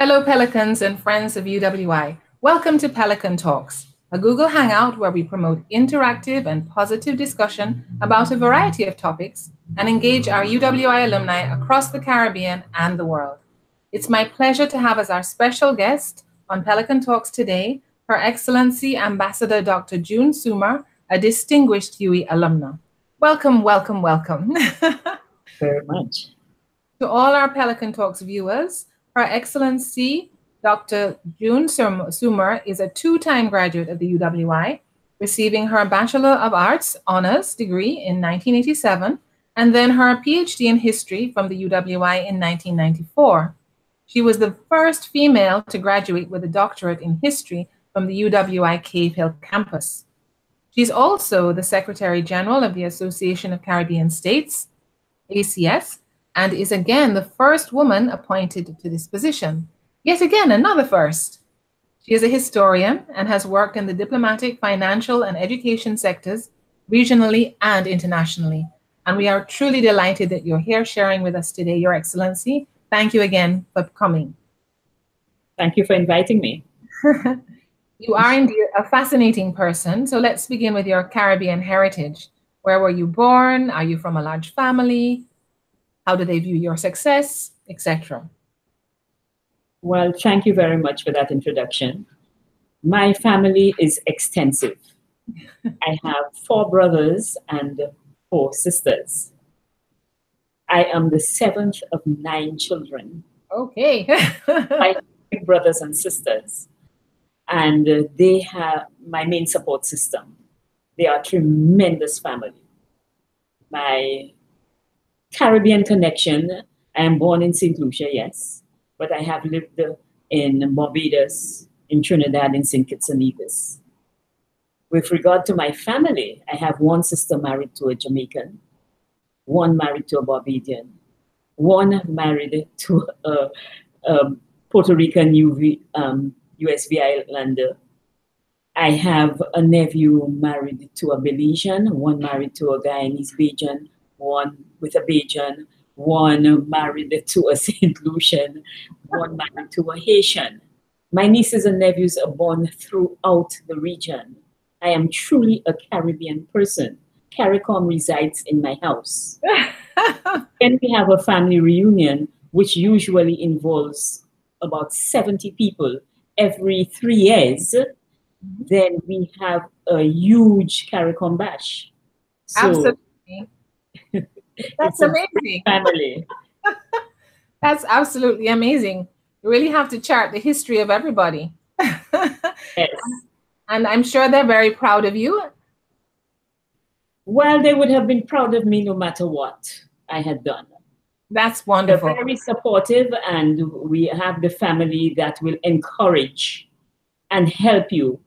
Fellow Pelicans and friends of UWI, welcome to Pelican Talks, a Google Hangout where we promote interactive and positive discussion about a variety of topics and engage our UWI alumni across the Caribbean and the world. It's my pleasure to have as our special guest on Pelican Talks today Her Excellency Ambassador Dr. June Soomer, a distinguished UWI alumna. Welcome, welcome, welcome. Very much. To all our Pelican Talks viewers, Her Excellency Dr. June Soomer is a two-time graduate of the UWI, receiving her Bachelor of Arts honors degree in 1987 and then her PhD in history from the UWI in 1994. She was the first female to graduate with a doctorate in history from the UWI Cave Hill campus. She's also the Secretary General of the Association of Caribbean States, ACS, and is again the first woman appointed to this position. Yet again, another first. She is a historian and has worked in the diplomatic, financial, and education sectors regionally and internationally. And we are truly delighted that you're here sharing with us today, Your Excellency. Thank you again for coming. Thank you for inviting me. you are indeed a fascinating person. So let's begin with your Caribbean heritage. Where were you born? Are you from a large family? How do they view your success, etc.? Well, thank you very much for that introduction. My family is extensive. I have four brothers and four sisters. I am the seventh of nine children. Okay. my brothers and sisters. And they have my main support system. They are a tremendous family. My Caribbean connection. I am born in St. Lucia, yes, but I have lived in Barbados, in Trinidad, in St. Kitts and Nevis. With regard to my family, I have one sister married to a Jamaican, one married to a Barbadian, one married to a, a Puerto Rican UV, um, USV Islander. I have a nephew married to a Belizean, one married to a Guyanese Bajan, one with a Bajan, one married to a St. Lucian, one married to a Haitian. My nieces and nephews are born throughout the region. I am truly a Caribbean person. CARICOM resides in my house. when we have a family reunion, which usually involves about 70 people every three years, mm-hmm. then we have a huge CARICOM bash. So Absolutely. That's amazing. Family. That's absolutely amazing. You really have to chart the history of everybody. yes. And I'm sure they're very proud of you. Well, they would have been proud of me no matter what I had done. That's wonderful. They're very supportive, and we have the family that will encourage and help you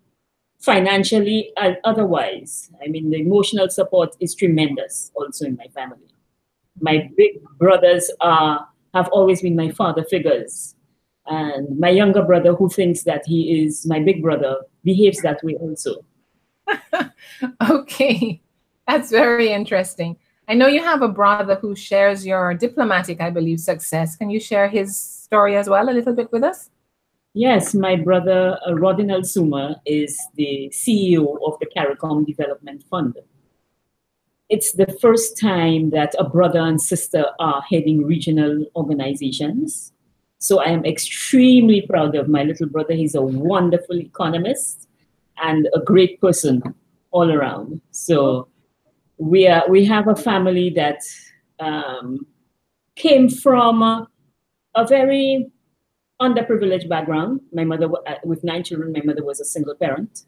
financially and otherwise. I mean, the emotional support is tremendous also in my family. My big brothers are, have always been my father figures. And my younger brother, who thinks that he is my big brother, behaves that way also. okay, that's very interesting. I know you have a brother who shares your diplomatic, I believe, success. Can you share his story as well a little bit with us? Yes, my brother uh, Rodinel Soomer is the CEO of the CARICOM Development Fund. It's the first time that a brother and sister are heading regional organizations. So I am extremely proud of my little brother. He's a wonderful economist and a great person all around. So we are we have a family that um, came from a, a very underprivileged background. My mother, uh, with nine children, my mother was a single parent.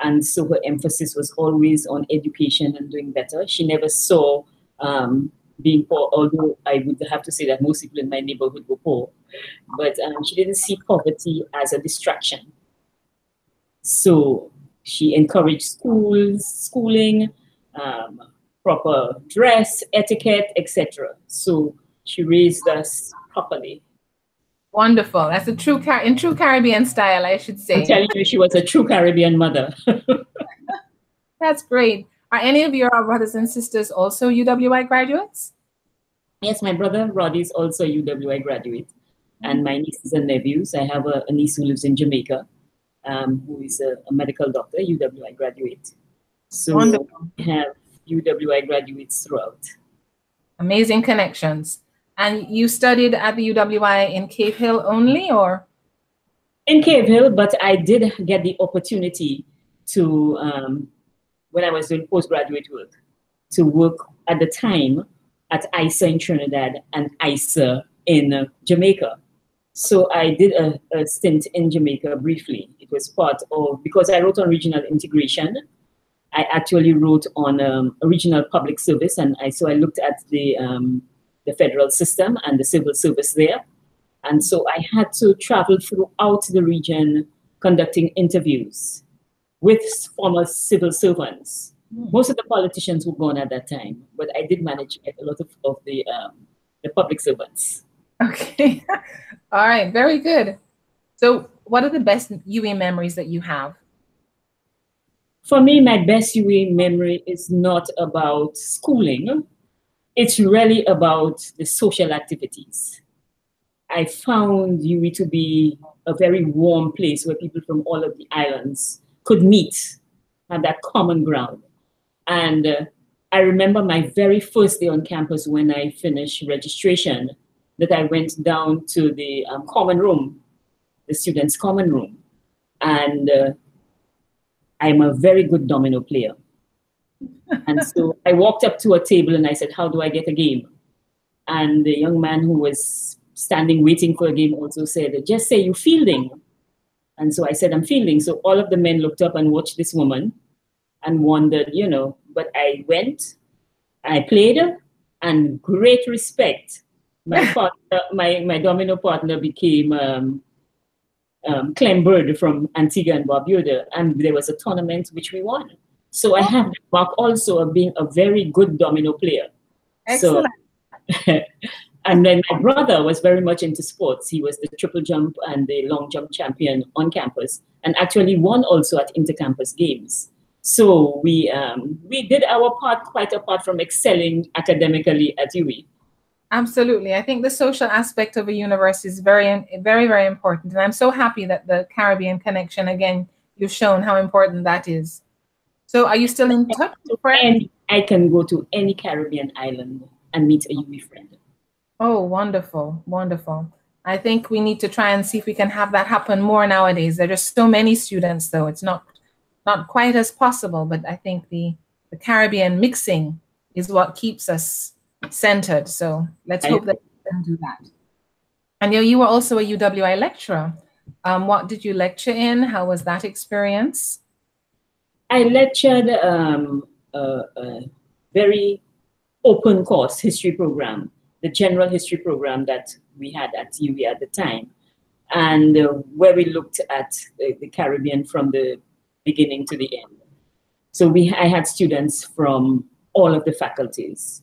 And so her emphasis was always on education and doing better. She never saw um, being poor, although I would have to say that most people in my neighborhood were poor. But um, she didn't see poverty as a distraction. So she encouraged schools, schooling, um, proper dress, etiquette, etc. So she raised us properly Wonderful. That's a true Car- in true Caribbean style, I should say. I'm telling you, she was a true Caribbean mother. That's great. Are any of your brothers and sisters also UWI graduates? Yes, my brother Rod is also a UWI graduate. and my nieces and nephews. I have a, a niece who lives in Jamaica, um, who is a, a, medical doctor, UWI graduate. So Wonderful. we have UWI graduates throughout. Amazing connections. And you studied at the UWI in Cave Hill only, or? In Cave Hill, but I did get the opportunity to, um, when I was doing postgraduate work, to work at the time at ISER in Trinidad and ISER in Jamaica. So I did a, a, stint in Jamaica briefly. It was part of, because I wrote on regional integration, I actually wrote on um, regional public service. And I, so I looked at the, um, the federal system and the civil service there. And so I had to travel throughout the region conducting interviews with former civil servants. Mm. Most of the politicians were gone at that time, but I did manage to get a lot of, of the, um, the public servants. Okay. All right. Very good. So, what are the best UWI memories that you have? For me, my best UWI memory is not about schooling. It's really about the social activities. I found UWI to be a very warm place where people from all of the islands could meet, have that common ground. And uh, I remember my very first day on campus when I finished registration that I went down to the um, common room, the students' common room, and uh, I'm a very good domino player. And so I walked up to a table and I said, How do I get a game? And the young man who was standing waiting for a game also said, Just say you're fielding. And so I said, I'm fielding. So all of the men looked up and watched this woman and wondered, you know, but I went, I played, and great respect my partner, my, my domino partner became um, um, Clem Bird from Antigua and Barbuda, and there was a tournament which we won. So I have the mark also of being a very good domino player. Excellent. So, and then my brother was very much into sports. He was the triple jump and the long jump champion on campus, and actually won also at intercampus games. So we um, we did our part quite apart from excelling academically at UWI. Absolutely. I think the social aspect of a university is very, very, very important. And I'm so happy that the Caribbean connection, again, you've shown how important that is. So are you still in touch with friends? I can go to any Caribbean island and meet a UWI friend. Oh, wonderful. Wonderful. I think we need to try and see if we can have that happen more nowadays. There are just so many students, though. It's not not quite as possible, but I think the, the Caribbean mixing is what keeps us centered. So let's hope that we can do that. And you, you were also a UWI lecturer. Um, what did you lecture in? How was that experience? I lectured um, a, a, very open course history program, the general history program that we had at UWI at the time, and uh, where we looked at the, the Caribbean from the beginning to the end. So we, I had students from all of the faculties,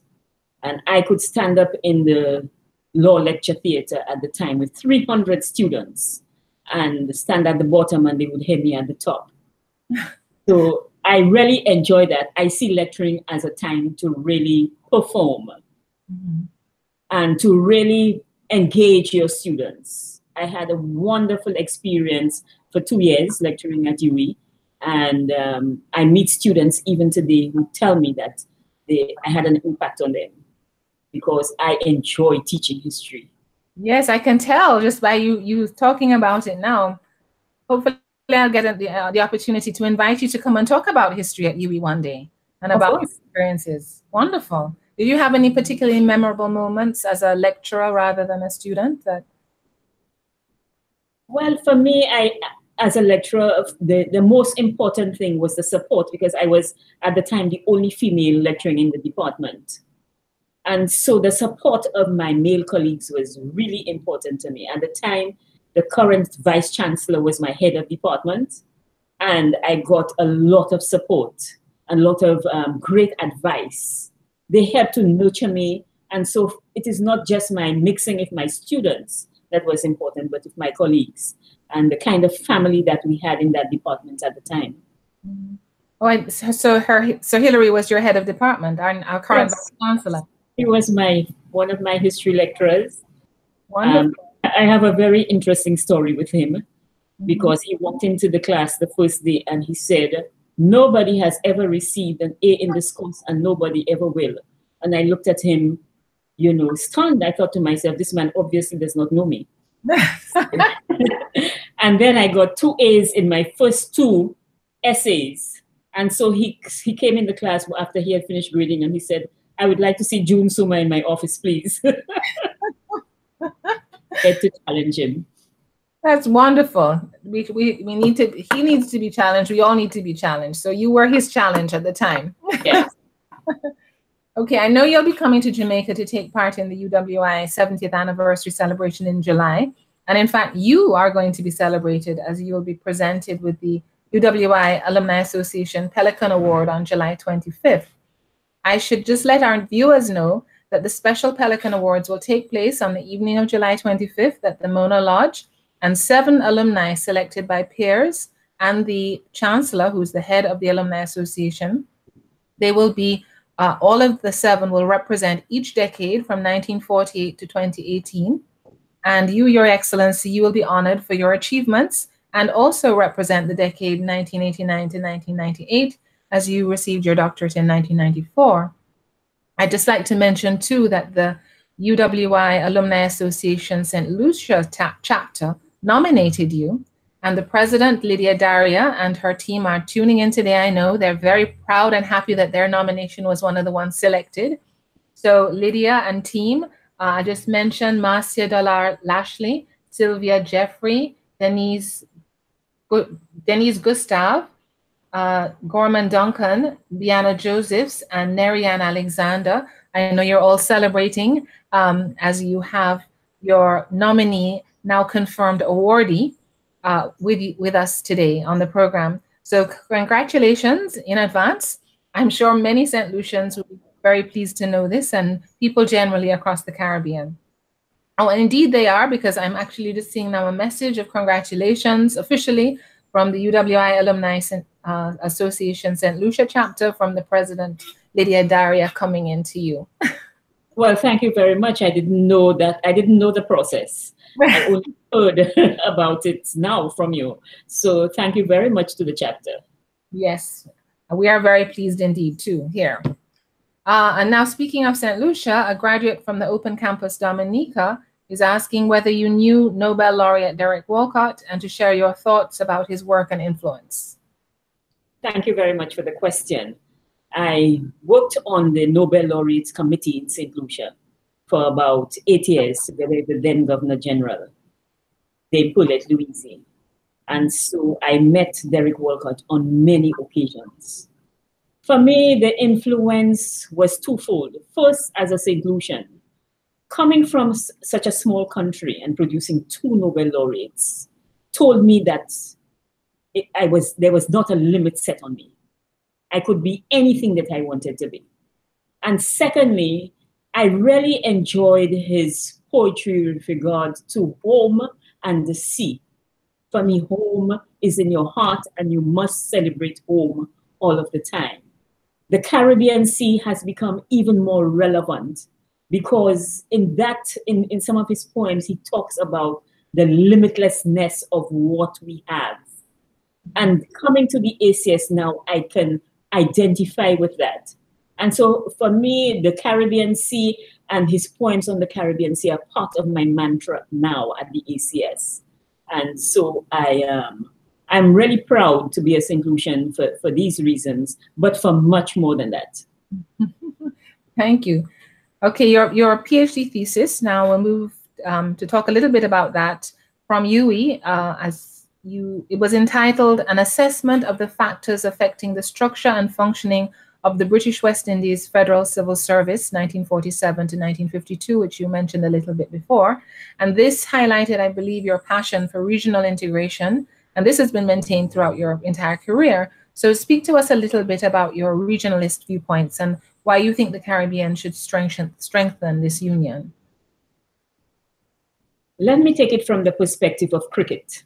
and I could stand up in the law lecture theater at the time with 300 students and stand at the bottom and they would hear me at the top. so I really enjoy that. I see lecturing as a time to really perform mm-hmm. and to really engage your students. I had a wonderful experience for two years lecturing at UWI. And um, I meet students even today who tell me that they, I had an impact on them because I enjoy teaching history. Yes, I can tell just by you you talking about it now. Hopefully, I'll get the, uh, the opportunity to invite you to come and talk about history at UWI one day and of about course. experiences. Wonderful. Did you have any particularly memorable moments as a lecturer rather than a student? That well, for me, I as a lecturer, the, the most important thing was the support because I was at the time the only female lecturing in the department. And so the support of my male colleagues was really important to me. At the time, the current vice chancellor was my head of department, and I got a lot of support, and a lot of um, great advice. They helped to nurture me. And so it is not just my mixing with my students that was important, but with my colleagues and the kind of family that we had in that department at the time. Mm-hmm. Oh, so her, so Hilary was your head of department, our, our current yes. chancellor. He was my one of my history lecturers. Wonderful. Um, I have a very interesting story with him mm-hmm. because he walked into the class the first day and he said, Nobody has ever received an A in this course and nobody ever will. And I looked at him, you know, stunned. I thought to myself, this man obviously does not know me. and then I got two A's in my first two essays. And so he he came in the class after he had finished grading and he said, I would like to see June Soomer in my office, please. Get to challenge him. That's wonderful. We, we, we need to, he needs to be challenged. We all need to be challenged. So you were his challenge at the time. Yes. okay, I know you'll be coming to Jamaica to take part in the UWI 70th anniversary celebration in July. And in fact, you are going to be celebrated as you will be presented with the UWI Alumni Association Pelican Award on July 25th. I should just let our viewers know that the special Pelican Awards will take place on the evening of July 25th at the Mona Lodge, and seven alumni selected by peers and the chancellor, who's the head of the Alumni Association. They will be, uh, all of the seven will represent each decade from 1948 to 2018. And you, Your Excellency, you will be honored for your achievements and also represent the decade 1989 to 1998 as you received your doctorate in 1994. I'd just like to mention too that the UWI Alumni Association St. Lucia chapter nominated you, and the president, Lydia Daria, and her team are tuning in today. I know they're very proud and happy that their nomination was one of the ones selected. So, Lydia and team, uh, I just mentioned Marcia Dollar Lashley, Sylvia Jeffrey, Denise, Denise Gustav, uh, Gorman Duncan, Biana Josephs, and Nerian Alexander. I know you're all celebrating um, as you have your nominee now confirmed awardee uh, with, with us today on the program. So congratulations in advance. I'm sure many St. Lucians will be very pleased to know this and people generally across the Caribbean. Oh, indeed they are because I'm actually just seeing now a message of congratulations officially from the UWI Alumni uh, Association St. Lucia chapter from the president, Lydia Daria, coming in to you. well, thank you very much. I didn't know that. I didn't know the process. I only heard about it now from you. So thank you very much to the chapter. Yes, we are very pleased indeed too here. Uh, and now speaking of St. Lucia, a graduate from the Open Campus Dominica is asking whether you knew Nobel laureate Derek Walcott and to share your thoughts about his work and influence. Thank you very much for the question. I worked on the Nobel laureates committee in St. Lucia for about eight years together with the then Governor General, Dame Pearlette Louisy. And so I met Derek Walcott on many occasions. For me, the influence was twofold. First, as a St. Lucian, coming from such a small country and producing two Nobel laureates told me that it, I was there was not a limit set on me. I could be anything that I wanted to be. And secondly, I really enjoyed his poetry with regard to home and the sea. For me, home is in your heart and you must celebrate home all of the time. The Caribbean Sea has become even more relevant because in that, in, in some of his poems, he talks about the limitlessness of what we have. And coming to the ACS now, I can identify with that. And so for me, the Caribbean Sea and his poems on the Caribbean Sea are part of my mantra now at the ACS. And so I um, I'm really proud to be a St. Lucian for, for these reasons, but for much more than that. Thank you. Okay, your, your PhD thesis, now we'll move um, to talk a little bit about that from UWI uh, as you, it was entitled An Assessment of the Factors Affecting the Structure and Functioning of the British West Indies Federal Civil Service, 1947 to 1952, which you mentioned a little bit before. And this highlighted, I believe, your passion for regional integration. And this has been maintained throughout your entire career. So speak to us a little bit about your regionalist viewpoints and why you think the Caribbean should strengthen, strengthen this union. Let me take it from the perspective of cricket.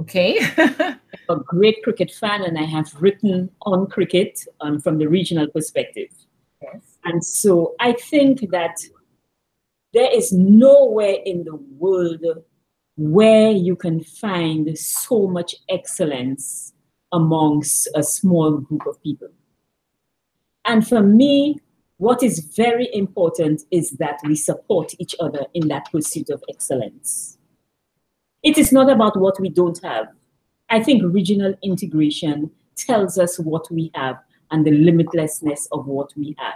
Okay. I'm a great cricket fan, and I have written on cricket um, from the regional perspective. Yes. And so I think that There is nowhere in the world where you can find so much excellence amongst a small group of people. And for me, what is very important is that we support each other in that pursuit of excellence. It is not about what we don't have. I think regional integration tells us what we have and the limitlessness of what we have.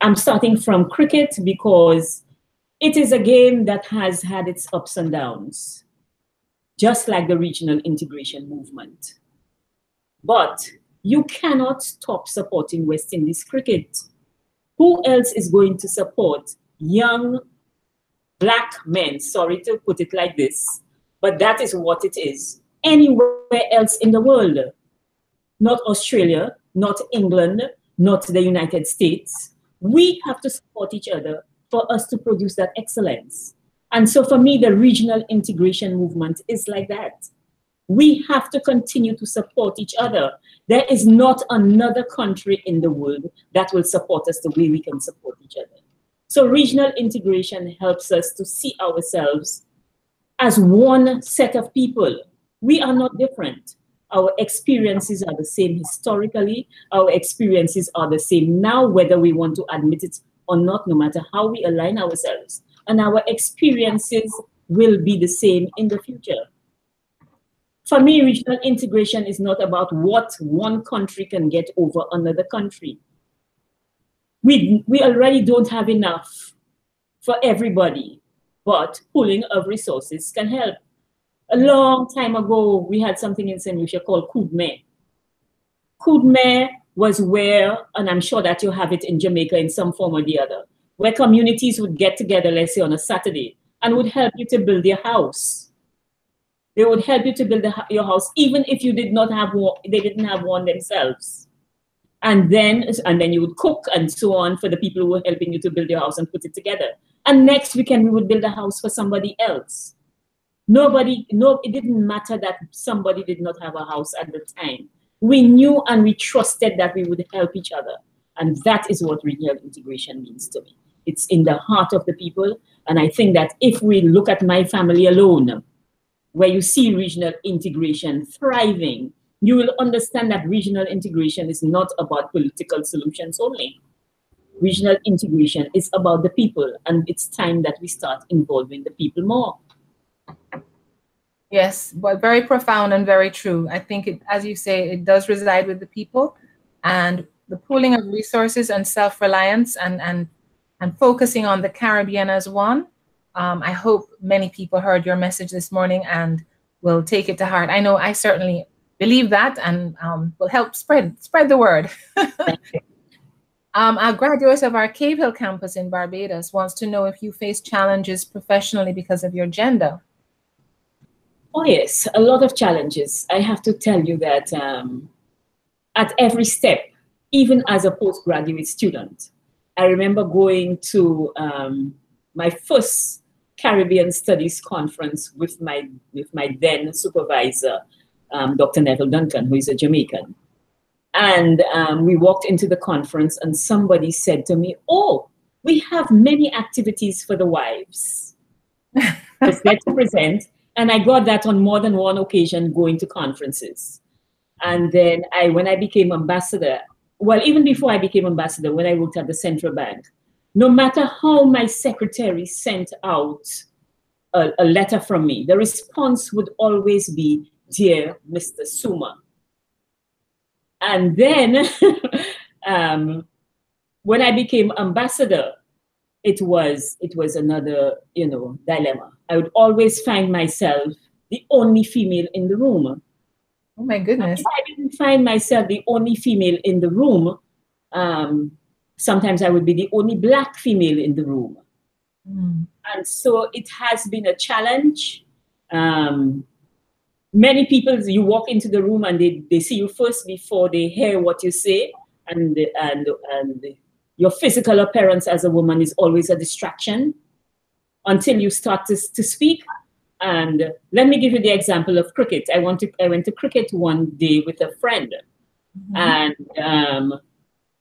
I'm starting from cricket because it is a game that has had its ups and downs, just like the regional integration movement. But you cannot stop supporting West Indies cricket. Who else is going to support young black men? Sorry to put it like this, but that is what it is. Anywhere else in the world, not Australia, not England, not the United States. We have to support each other for us to produce that excellence. And so for me, the regional integration movement is like that. We have to continue to support each other. There is not another country in the world that will support us the way we can support each other. So regional integration helps us to see ourselves as one set of people. We are not different. Our experiences are the same historically. Our experiences are the same now, whether we want to admit it or not, no matter how we align ourselves. And our experiences will be the same in the future for me, regional integration is not about what one country can get over another country. We, we already don't have enough for everybody, but pooling of resources can help. A long time ago, we had something in St. Lucia called Koudmen. Koudmen was where, and I'm sure that you have it in Jamaica in some form or the other, where communities would get together, let's say on a Saturday, and would help you to build your house they would help you to build the, your house, even if you did not have one, they didn't have one themselves. And then, and then you would cook and so on for the people who were helping you to build your house and put it together. And next weekend we would build a house for somebody else. Nobody, no, it didn't matter that somebody did not have a house at the time. We knew and we trusted that we would help each other. And that is what regional integration means to me. It's in the heart of the people. And I think that if we look at my family alone, where you see regional integration thriving, you will understand that regional integration is not about political solutions only. Regional integration is about the people, and it's time that we start involving the people more. Yes, but very profound and very true. I think, it, as you say, it does reside with the people, and the pooling of resources and self-reliance and and and focusing on the Caribbean as one um, I hope many people heard your message this morning and will take it to heart. I know I certainly believe that and um, will help spread spread the word. um, a graduate of our Cave Hill campus in Barbados wants to know if you face challenges professionally because of your gender. Oh yes, a lot of challenges. I have to tell you that um, at every step, even as a postgraduate student, I remember going to um, my first Caribbean Studies Conference with my, with my then supervisor, um, Dr. Neville Duncan, who is a Jamaican. And um, we walked into the conference, and somebody said to me, Oh, we have many activities for the wives. It's there to present. And I got that on more than one occasion going to conferences. And then I, when I became ambassador, well, even before I became ambassador, when I worked at the central bank, no matter how my secretary sent out a, a letter from me, the response would always be, Dear Mr. Soomer. And then um, when I became ambassador, it was it was another you know dilemma. I would always find myself the only female in the room. Oh my goodness! If I didn't find myself the only female in the room, um, sometimes I would be the only black female in the room. Mm. And so it has been a challenge. Um, many people, you walk into the room and they, they see you first before they hear what you say. And, and, and your physical appearance as a woman is always a distraction until you start to, to speak. And let me give you the example of cricket. I, want to, I went to cricket one day with a friend. Mm-hmm. And um,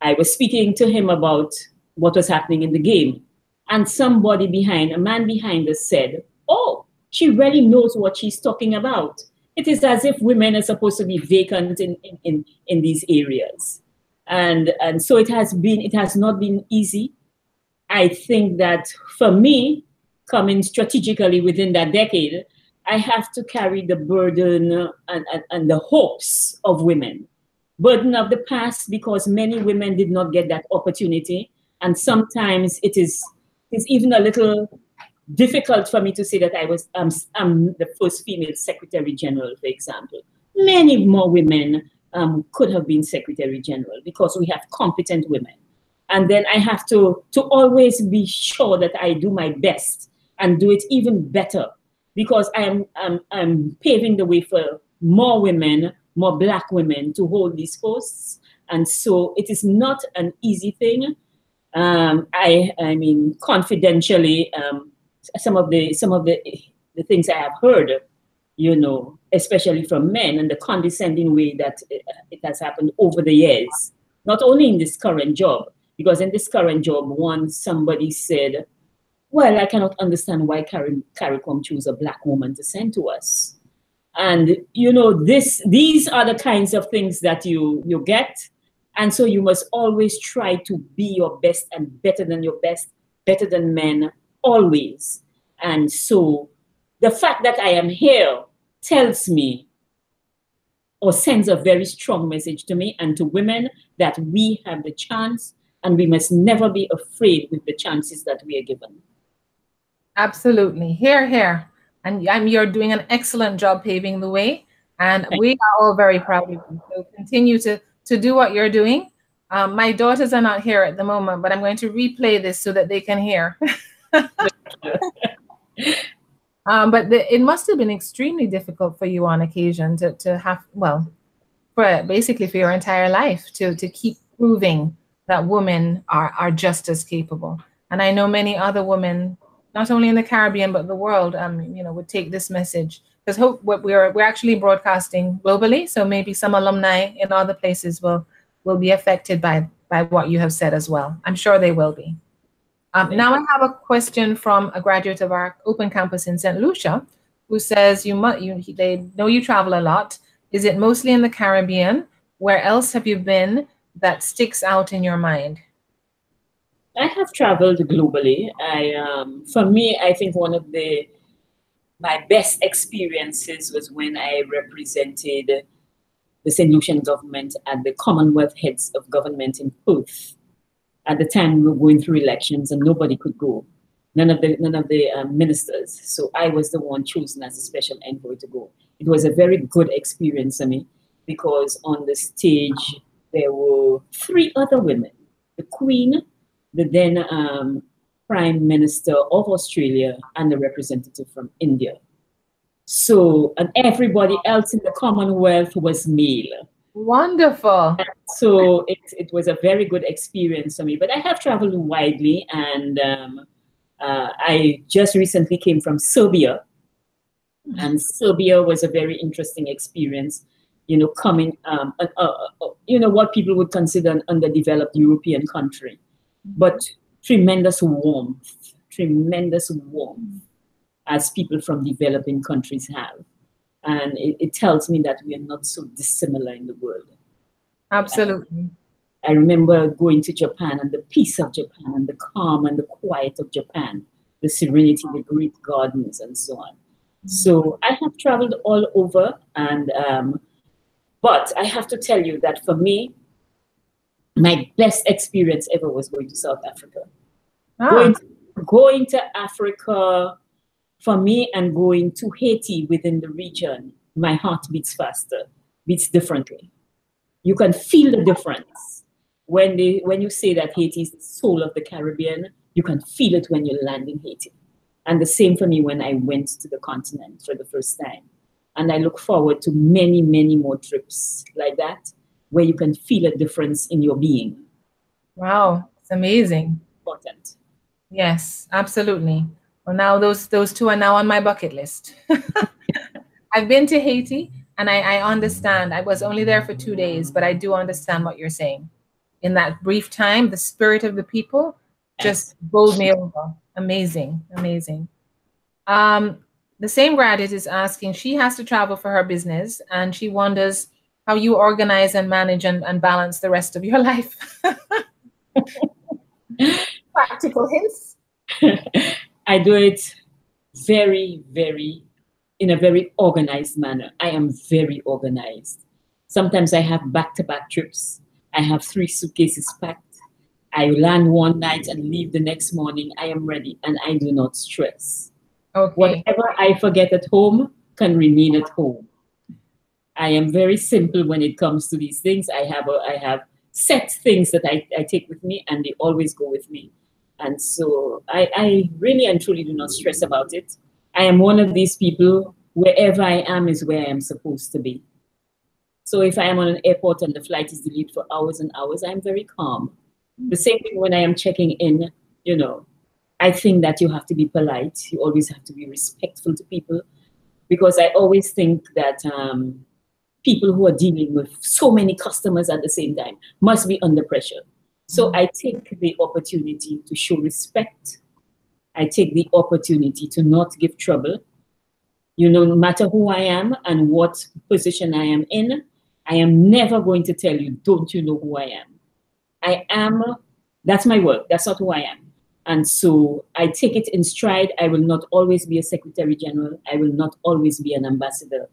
I was speaking to him about what was happening in the game. and somebody behind, a man behind us said, Oh, she really knows what she's talking about. It is as if women are supposed to be vacant in, in, in, in these areas. And, and so it has been, it has not been easy. I think that for me, coming strategically within that decade, I have to carry the burden and, and, and the hopes of women. Burden of the past because many women did not get that opportunity. And sometimes it is, it's even a little difficult for me to say that I was um, I'm the first female secretary general, for example. Many more women um, could have been secretary general because we have competent women. And then I have to, to always be sure that I do my best and do it even better because I am I'm, I'm paving the way for more women, more black women to hold these posts. And so it is not an easy thing. Um, I, I mean, confidentially, um, some of the some of the the things I have heard, you know, especially from men, and the condescending way that it, it has happened over the years, not only in this current job, because in this current job, once somebody said, well, I cannot understand why Carrie CARICOM chose a black woman to send to us. And you know, this these are the kinds of things that you you get. And so you must always try to be your best and better than your best, better than men, always. And so the fact that I am here tells me or sends a very strong message to me and to women that we have the chance and we must never be afraid with the chances that we are given. Absolutely. Here, here. And I'm, you're doing an excellent job paving the way. And Thank we are all very proud of you. So continue to, to do what you're doing. Um, my daughters are not here at the moment, but I'm going to replay this so that they can hear. um, but the, it must have been extremely difficult for you on occasion to, to have, well, for basically for your entire life to, to keep proving that women are, are just as capable. And I know many other women not only in the Caribbean but the world, um, you know, would take this message because hope we're we're actually broadcasting globally, so maybe some alumni in other places will will be affected by by what you have said as well. I'm sure they will be. Um, now I have a question from a graduate of our open campus in St. Lucia, who says you must you they know you travel a lot. Is it mostly in the Caribbean? Where else have you been that sticks out in your mind? I have traveled globally. I, um, for me, I think one of the my best experiences was when I represented the St. Lucian government at the Commonwealth Heads of Government in Perth. At the time, we were going through elections and nobody could go. None of the none of the um, ministers. So I was the one chosen as a special envoy to go. It was a very good experience for me because on the stage there were three other women: the Queen, the then um, Prime Minister of Australia and the representative from India. So, and everybody else in the Commonwealth was male. Wonderful. so it, it was a very good experience for me. But I have traveled widely, and um, uh, I just recently came from Serbia, and Serbia was a very interesting experience. You know, coming, um, uh, uh, uh you know, what people would consider an underdeveloped European country but tremendous warmth, tremendous warmth as people from developing countries have. And it, it tells me that we are not so dissimilar in the world. Absolutely. I remember going to Japan and the peace of Japan and the calm and the quiet of Japan, the serenity, the great gardens, and so on. So I have traveled all over, and um, but I have to tell you that for me, my best experience ever was going to South Africa. Ah. Going, to, going to Africa for me and going to Haiti within the region, my heart beats faster, beats differently. You can feel the difference when they when you say that Haiti is the soul of the Caribbean. You can feel it when you land in Haiti, and the same for me when I went to the continent for the first time. And I look forward to many, many more trips like that where you can feel a difference in your being. Wow, it's amazing. Important. Yes, absolutely. Well, now those those two are now on my bucket list. I've been to Haiti and I, I understand. I was only there for two days, but I do understand what you're saying. In that brief time, the spirit of the people just bowled me over. Amazing, amazing. Um, the same graduate is asking, she has to travel for her business and she wonders how you organize and manage and, and balance the rest of your life. Practical hints. I do it very, very, in a very organized manner. I am very organized. Sometimes I have back to back trips. I have three suitcases packed. I land one night and leave the next morning. I am ready and I do not stress. Okay. Whatever I forget at home can remain at home. I am very simple when it comes to these things. I have a, I have set things that I, I take with me and they always go with me. And so I, I really and truly do not stress about it. I am one of these people, wherever I am is where I am supposed to be. So if I am on an airport and the flight is delayed for hours and hours, I'm very calm. The same thing when I am checking in, you know, I think that you have to be polite. You always have to be respectful to people because I always think that um, people who are dealing with so many customers at the same time must be under pressure. So mm. I take the opportunity to show respect. I take the opportunity to not give trouble. You know, no matter who I am and what position I am in, I am never going to tell you, don't you know who I am? I am, that's my work. That's not who I am. And so I take it in stride. I will not always be a secretary general. I will not always be an ambassador.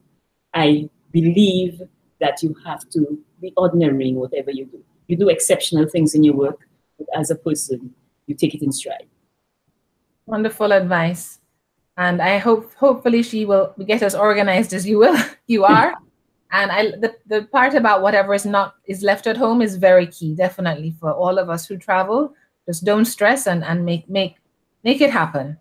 I believe that you have to be ordinary in whatever you do. You do exceptional things in your work, but as a person, you take it in stride. Wonderful advice. And I hope hopefully she will get as organized as you will you are. and I the, the part about whatever is not is left at home is very key, definitely for all of us who travel. Just don't stress and, and make make make it happen.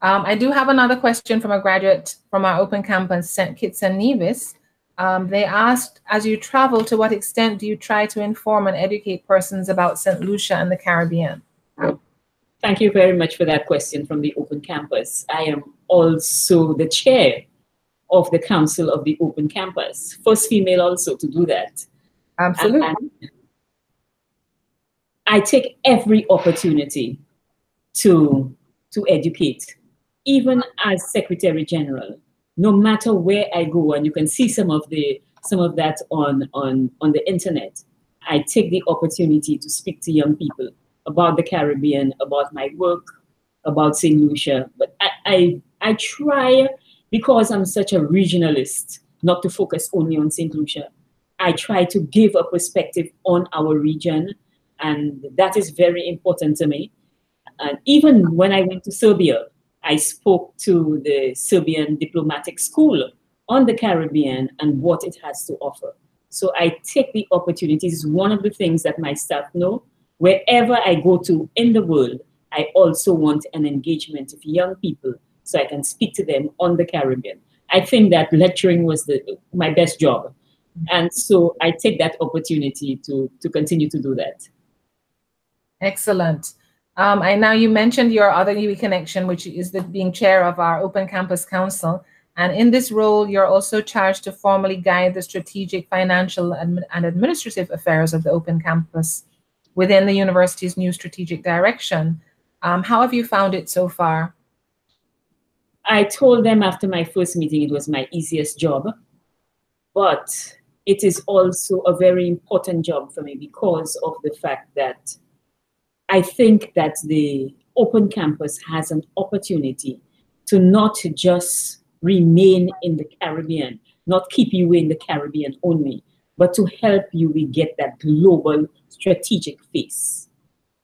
Um, I do have another question from a graduate from our open campus, St. Kitts and Nevis. Um, they asked, as you travel, to what extent do you try to inform and educate persons about St. Lucia and the Caribbean? Thank you very much for that question from the Open Campus. I am also the chair of the Council of the Open Campus, first female also to do that. Absolutely. And, and I take every opportunity to, to educate, even as Secretary General no matter where I go, and you can see some of the some of that on on on the internet. I take the opportunity to speak to young people about the Caribbean, about my work, about St. Lucia. But I, I, I try, because I'm such a regionalist, not to focus only on St. Lucia. I try to give a perspective on our region, and that is very important to me. And even when I went to Serbia, I spoke to the Serbian diplomatic school on the Caribbean and what it has to offer. So I take the opportunities. One of the things that my staff know, wherever I go to in the world, I also want an engagement of young people so I can speak to them on the Caribbean. I think that lecturing was the, my best job. And so I take that opportunity to, to continue to do that. Excellent. Um, and now you mentioned your other UWI connection, which is the being chair of our Open Campus Council. And in this role, you're also charged to formally guide the strategic, financial, and, and administrative affairs of the Open Campus within the university's new strategic direction. Um, how have you found it so far? I told them after my first meeting it was my easiest job, but it is also a very important job for me because of the fact that I think that the open campus has an opportunity to not just remain in the Caribbean, not keep you in the Caribbean only, but to help you we get that global strategic face.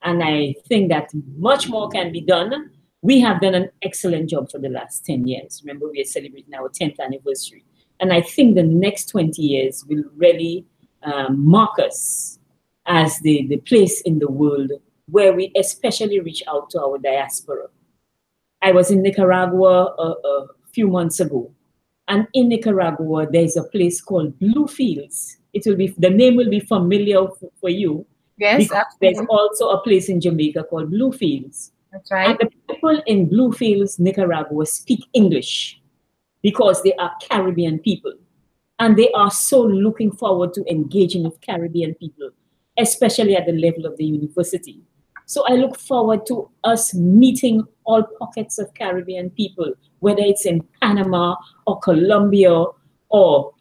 And I think that much more can be done. We have done an excellent job for the last 10 years. Remember, we are celebrating our 10th anniversary. And I think the next 20 years will really um, mark us as the, the place in the world where we especially reach out to our diaspora. I was in Nicaragua a, a few months ago, and in Nicaragua, there's a place called Bluefields. It will be the name will be familiar for, for you. Yes, There's also a place in Jamaica called Bluefields. That's right. And the people in Bluefields, Nicaragua, speak English because they are Caribbean people. And they are so looking forward to engaging with Caribbean people, especially at the level of the university. So I look forward to us meeting all pockets of Caribbean people, whether it's in Panama or Colombia or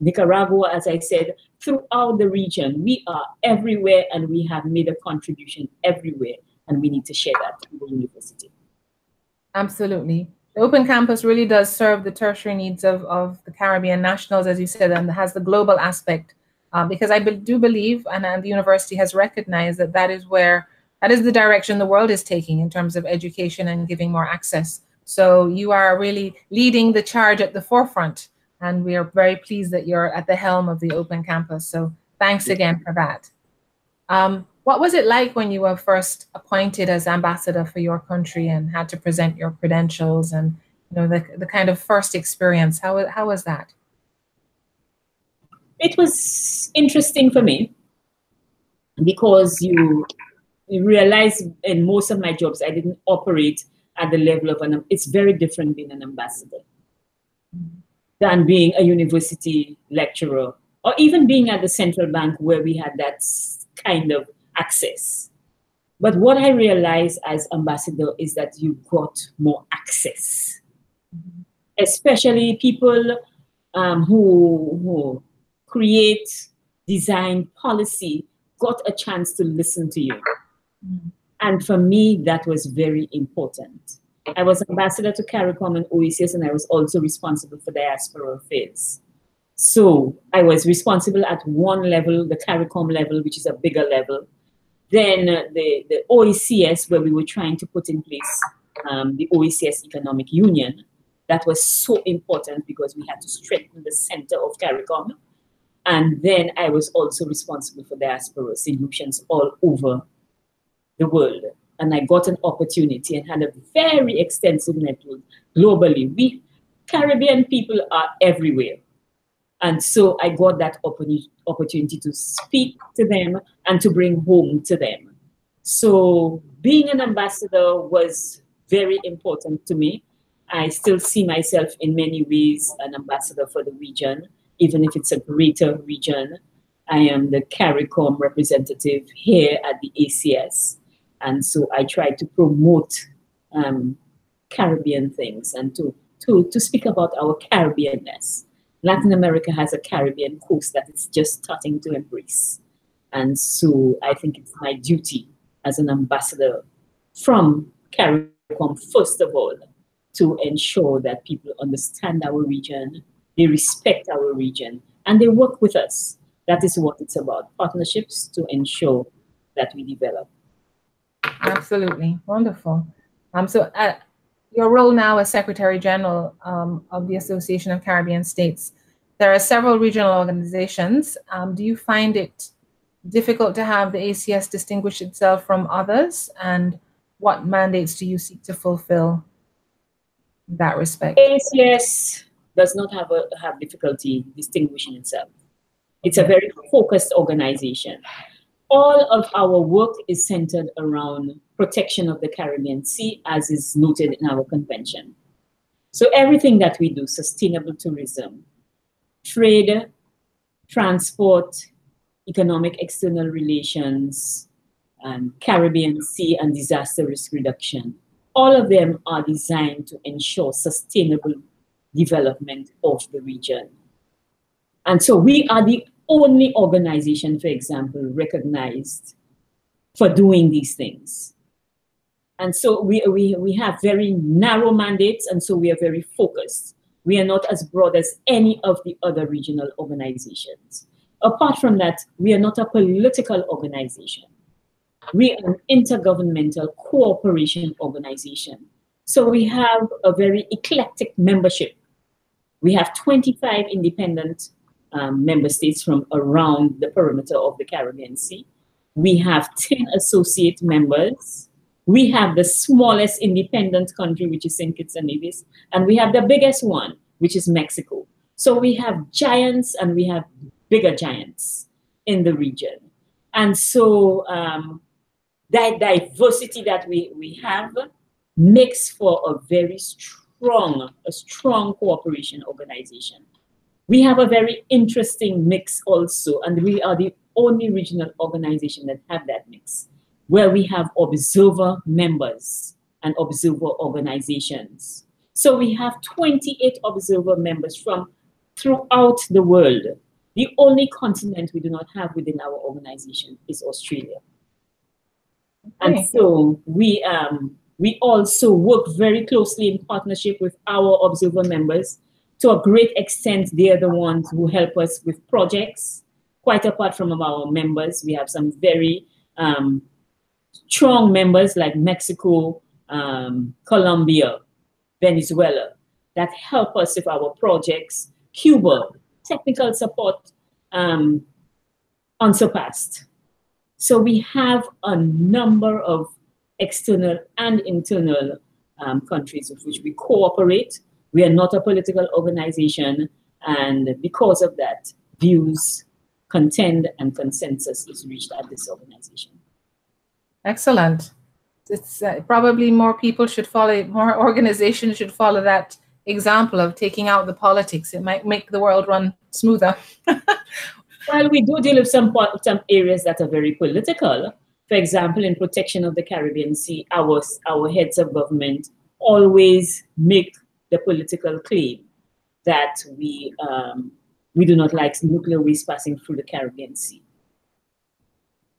Nicaragua, as I said, throughout the region. We are everywhere and we have made a contribution everywhere, and we need to share that in the university. Absolutely. The Open Campus really does serve the tertiary needs of, of the Caribbean nationals, as you said, and has the global aspect. Um, because I be do believe, and, and the university has recognized that that is where, that is the direction the world is taking in terms of education and giving more access. So you are really leading the charge at the forefront and we are very pleased that you're at the helm of the Open Campus. So thanks again for that. Um, what was it like when you were first appointed as ambassador for your country and had to present your credentials and you know the, the kind of first experience? How, how was that? It was interesting for me because you, realize in most of my jobs I didn't operate at the level of an it's very different being an ambassador. Than being a university lecturer or even being at the central bank where we had that kind of access. But what I realized as ambassador is that you got more access, especially people um, who, who create, design policy got a chance to listen to you. And for me, that was very important. I was ambassador to CARICOM and OECS, and I was also responsible for diaspora affairs. So I was responsible at one level, the CARICOM level, which is a bigger level. Then uh, the, the OECS, where we were trying to put in place um, the OECS Economic Union. That was so important because we had to strengthen the center of CARICOM. And then I was also responsible for diaspora solutions all over the world and I got an opportunity and had a very extensive network globally. We Caribbean people are everywhere. And so I got that opportunity to speak to them and to bring home to them. So being an ambassador was very important to me. I still see myself in many ways an ambassador for the region, even if it's a greater region. I am the CARICOM representative here at the ACS. And so I try to promote um, Caribbean things and to, to, to speak about our Caribbeanness. Latin America has a Caribbean coast that it's just starting to embrace. And so I think it's my duty as an ambassador from CARICOM, first of all, to ensure that people understand our region, they respect our region, and they work with us. That is what it's about partnerships to ensure that we develop. Absolutely. Wonderful. Um, so uh, your role now as Secretary General um, of the Association of Caribbean States, there are several regional organizations. Um, do you find it difficult to have the ACS distinguish itself from others? And what mandates do you seek to fulfill in that respect? ACS does not have, a, have difficulty distinguishing itself. It's a very focused organization all of our work is centered around protection of the Caribbean Sea, as is noted in our convention. So everything that we do, sustainable tourism, trade, transport, economic external relations, um, Caribbean Sea and disaster risk reduction, all of them are designed to ensure sustainable development of the region. And so we are the only organization, for example, recognized for doing these things. And so we, we, we have very narrow mandates, and so we are very focused. We are not as broad as any of the other regional organizations. Apart from that, we are not a political organization. We are an intergovernmental cooperation organization. So we have a very eclectic membership. We have 25 independent um, member states from around the perimeter of the Caribbean Sea. We have 10 associate members. We have the smallest independent country, which is St. Kitts and Nevis, and we have the biggest one, which is Mexico. So we have giants and we have bigger giants in the region. And so um, that diversity that we, we have makes for a very strong, a strong cooperation organization. We have a very interesting mix also, and we are the only regional organization that have that mix. where we have observer members and observer organizations. So we have 28 observer members from throughout the world. The only continent we do not have within our organization is Australia. Okay. And so we um, we also work very closely in partnership with our observer members. To a great extent, they are the ones who help us with projects. Quite apart from our members, we have some very um, strong members like Mexico, um, Colombia, Venezuela, that help us with our projects. Cuba, technical support um, unsurpassed. So we have a number of external and internal um, countries with which we cooperate. We are not a political organization, and because of that, views, contend, and consensus is reached at this organization. Excellent. It's uh, probably more people should follow, more organizations should follow that example of taking out the politics. It might make the world run smoother. While we do deal with some, some areas that are very political, for example, in protection of the Caribbean Sea, our, our heads of government always make the political claim that we, um, we do not like nuclear waste passing through the Caribbean Sea.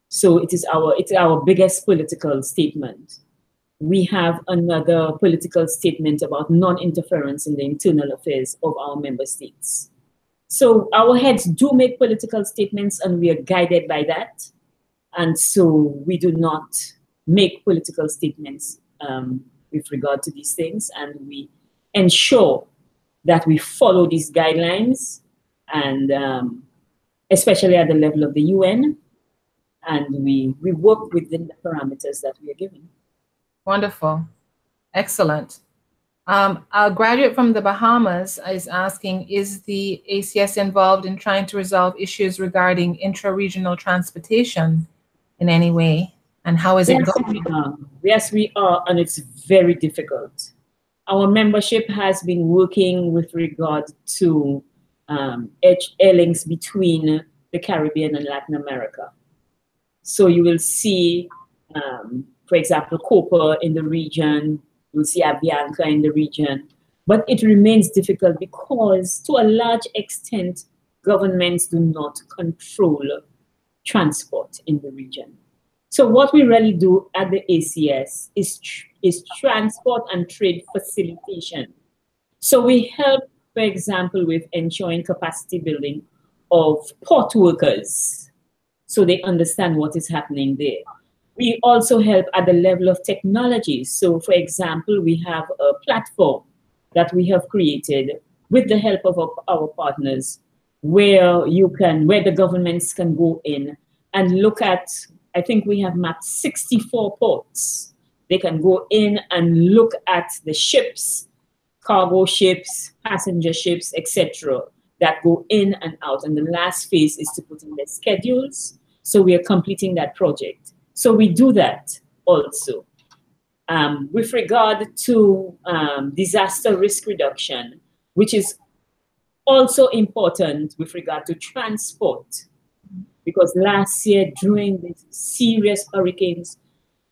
So it is our, it's our biggest political statement. We have another political statement about non-interference in the internal affairs of our member states. So our heads do make political statements and we are guided by that. And so we do not make political statements um, with regard to these things, and we ensure that we follow these guidelines, and um, especially at the level of the UN, and we, we work within the parameters that we are given. Wonderful. Excellent. Um, a graduate from the Bahamas is asking, is the ACS involved in trying to resolve issues regarding intra-regional transportation in any way? And how is yes, it going? We yes, we are, and it's very difficult. Our membership has been working with regard to um, airlinks between the Caribbean and Latin America. So you will see, um, for example, Copa in the region, you'll see Avianca in the region, but it remains difficult because to a large extent, governments do not control transport in the region. So what we really do at the ACS is, is transport and trade facilitation. So we help, for example, with ensuring capacity building of port workers so they understand what is happening there. We also help at the level of technology. So for example, we have a platform that we have created with the help of our, our partners where you can, where the governments can go in and look at I think we have mapped 64 ports. They can go in and look at the ships, cargo ships, passenger ships, etc., that go in and out. And the last phase is to put in their schedules. So we are completing that project. So we do that also. Um, with regard to um, disaster risk reduction, which is also important with regard to transport because last year during the serious hurricanes,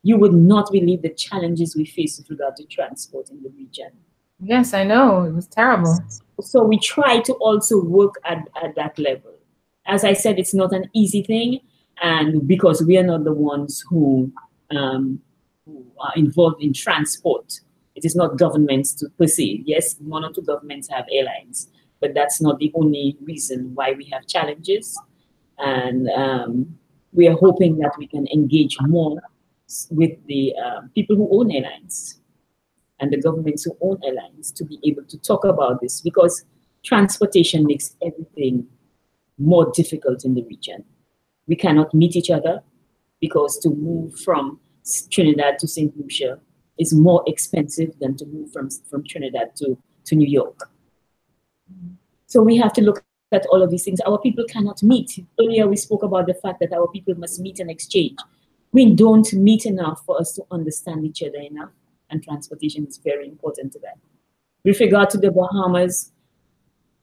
you would not believe the challenges we faced with regard to transport in the region. Yes, I know. It was terrible. So we try to also work at, at that level. As I said, it's not an easy thing. And because we are not the ones who, um, who are involved in transport, it is not governments to per se. Yes, one or two governments have airlines, but that's not the only reason why we have challenges. And um, we are hoping that we can engage more with the uh, people who own airlines and the governments who own airlines to be able to talk about this because transportation makes everything more difficult in the region. We cannot meet each other because to move from Trinidad to St. Lucia is more expensive than to move from, from Trinidad to, to New York. So we have to look at all of these things, our people cannot meet. Earlier, we spoke about the fact that our people must meet and exchange. We don't meet enough for us to understand each other enough, and transportation is very important to that. With regard to the Bahamas,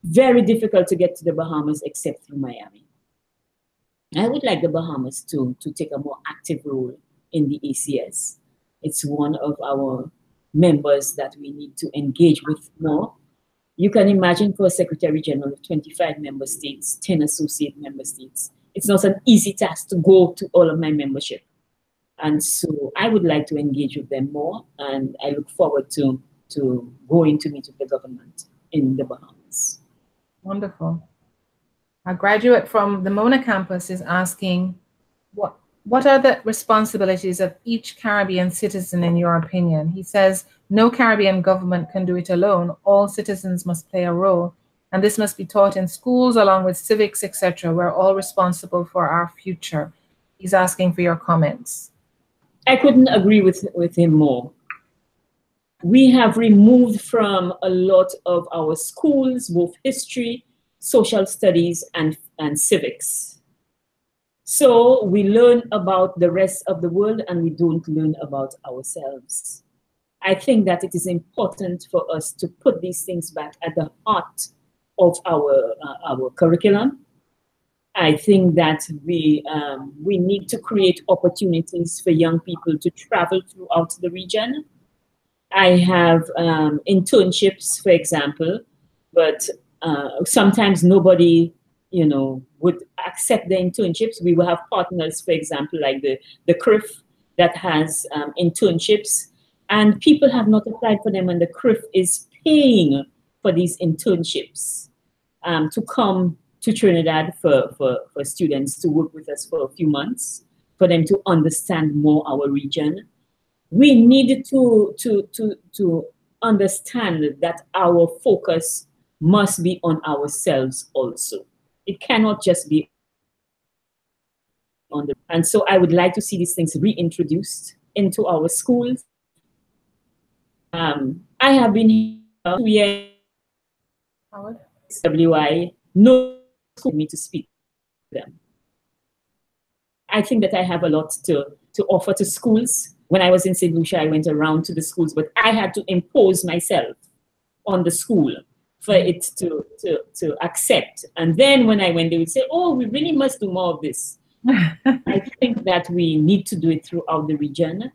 very difficult to get to the Bahamas except through Miami. I would like the Bahamas to, to take a more active role in the ACS. It's one of our members that we need to engage with more. You can imagine for a Secretary General of 25 member states, 10 associate member states, it's not an easy task to go to all of my membership. And so I would like to engage with them more, and I look forward to, to going to meet with the government in the Bahamas. Wonderful. A graduate from the Mona campus is asking, what, what are the responsibilities of each Caribbean citizen in your opinion? He says, no Caribbean government can do it alone. All citizens must play a role. And this must be taught in schools along with civics, etc. We're all responsible for our future. He's asking for your comments. I couldn't agree with, with him more. We have removed from a lot of our schools, both history, social studies, and, and civics. So we learn about the rest of the world and we don't learn about ourselves. I think that it is important for us to put these things back at the heart of our, uh, our curriculum. I think that we, um, we need to create opportunities for young people to travel throughout the region. I have um, internships, for example, but uh, sometimes nobody, you know, would accept the internships. We will have partners, for example, like the, the CRIF that has um, internships, and people have not applied for them, and the CRIF is paying for these internships um, to come to Trinidad for, for, for students to work with us for a few months, for them to understand more our region. We need to, to, to, to understand that our focus must be on ourselves also. It cannot just be on the, and so I would like to see these things reintroduced into our schools. Um, I have been here two years. WI, no for me to speak to them. I think that I have a lot to, to offer to schools. When I was in St. Lucia, I went around to the schools, but I had to impose myself on the school for it to, to, to accept. And then when I went, they would say, oh, we really must do more of this. I think that we need to do it throughout the region.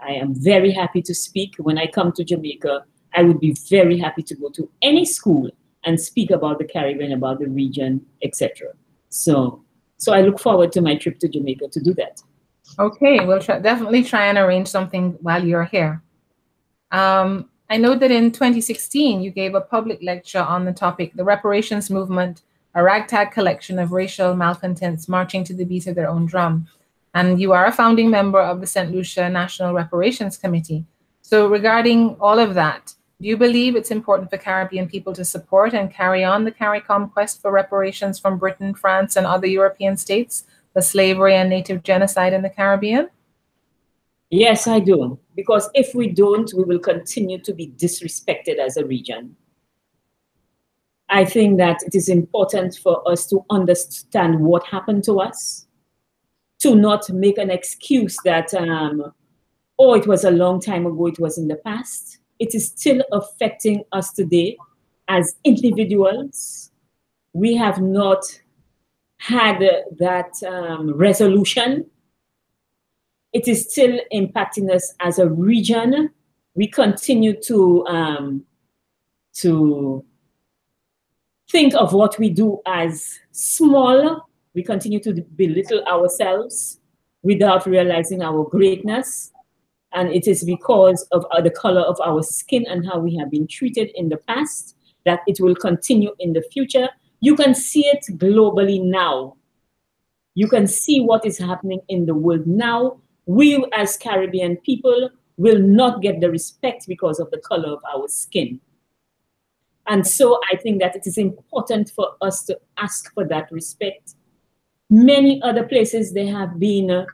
I am very happy to speak. When I come to Jamaica, I would be very happy to go to any school and speak about the Caribbean, about the region, etc. So, so I look forward to my trip to Jamaica to do that. Okay, we'll definitely try and arrange something while you're here. Um, I know that in 2016, you gave a public lecture on the topic, the reparations movement, a ragtag collection of racial malcontents marching to the beat of their own drum. And you are a founding member of the St. Lucia National Reparations Committee. So regarding all of that, do you believe it's important for Caribbean people to support and carry on the CARICOM quest for reparations from Britain, France, and other European states for slavery and native genocide in the Caribbean? Yes, I do. Because if we don't, we will continue to be disrespected as a region. I think that it is important for us to understand what happened to us, to not make an excuse that, um, oh, it was a long time ago, it was in the past it is still affecting us today as individuals. We have not had that um, resolution. It is still impacting us as a region. We continue to um, to think of what we do as small. We continue to belittle ourselves without realizing our greatness. And it is because of uh, the color of our skin and how we have been treated in the past that it will continue in the future. You can see it globally now. You can see what is happening in the world now. We, as Caribbean people, will not get the respect because of the color of our skin. And so I think that it is important for us to ask for that respect. Many other places, they have been uh,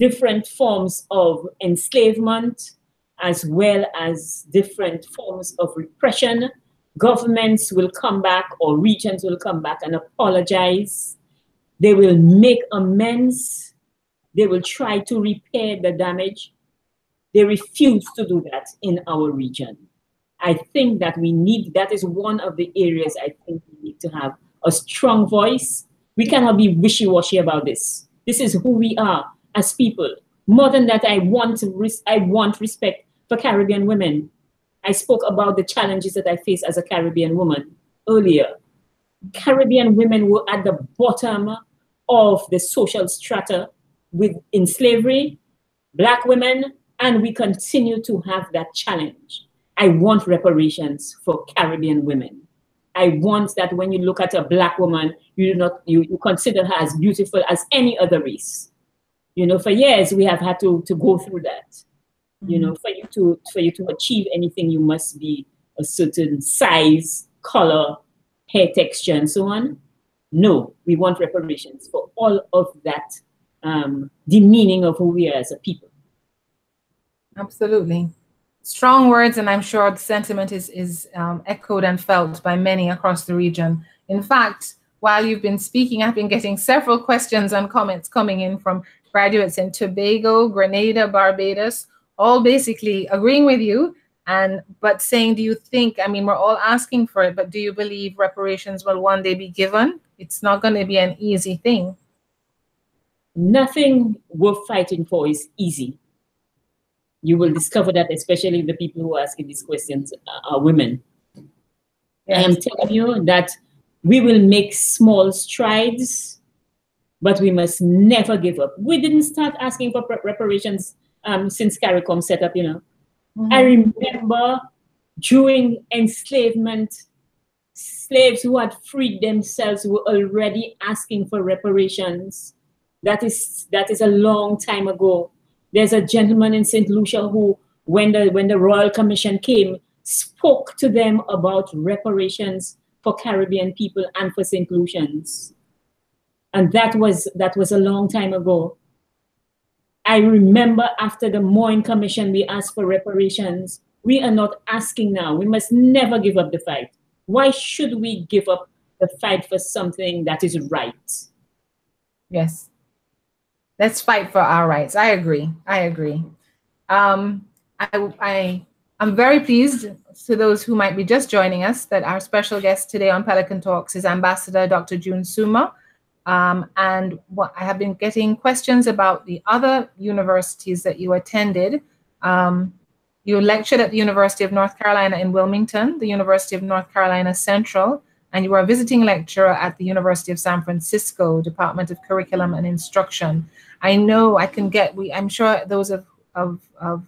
different forms of enslavement as well as different forms of repression. Governments will come back or regions will come back and apologize. They will make amends. They will try to repair the damage. They refuse to do that in our region. I think that we need, that is one of the areas I think we need to have a strong voice. We cannot be wishy washy about this. This is who we are as people. More than that, I want res- I want respect for Caribbean women. I spoke about the challenges that I face as a Caribbean woman earlier. Caribbean women were at the bottom of the social strata with in slavery, black women, and we continue to have that challenge. I want reparations for Caribbean women. I want that when you look at a black woman, you do not you, you consider her as beautiful as any other race. You know, for years we have had to, to go through that. Mm-hmm. You know, for you to for you to achieve anything, you must be a certain size, color, hair texture, and so on. No, we want reparations for all of that um, demeaning of who we are as a people. Absolutely. Strong words, and I'm sure the sentiment is, is um, echoed and felt by many across the region. In fact, while you've been speaking, I've been getting several questions and comments coming in from graduates in Tobago, Grenada, Barbados, all basically agreeing with you and but saying do you think i mean we're all asking for it but do you believe reparations will one day be given? It's not going to be an easy thing. Nothing worth fighting for is easy. You will discover that especially the people who are asking these questions uh, are women. Yes. i am telling you that we will make small strides but we must never give up we didn't start asking for reparations um, since CARICOM set up, you know. Mm-hmm. I remember during enslavement, slaves who had freed themselves were already asking for reparations. That is that is a long time ago. There's a gentleman in St. Lucia who, when the when the Royal Commission came, spoke to them about reparations for Caribbean people and for St. Lucians. And that was that was a long time ago. I remember after the Moyne Commission, we asked for reparations. We are not asking now. We must never give up the fight. Why should we give up the fight for something that is right? Yes. Let's fight for our rights. I agree. I agree. Um, I, I, I'm very pleased to those who might be just joining us that our special guest today on Pelican Talks is Ambassador Dr. June Soomer. Um, and what I have been getting questions about the other universities that you attended. Um, you lectured at the University of North Carolina in Wilmington, the University of North Carolina Central, and you were a visiting lecturer at the University of San Francisco, Department of Curriculum and Instruction. I know I can get, we, I'm sure those of, of, of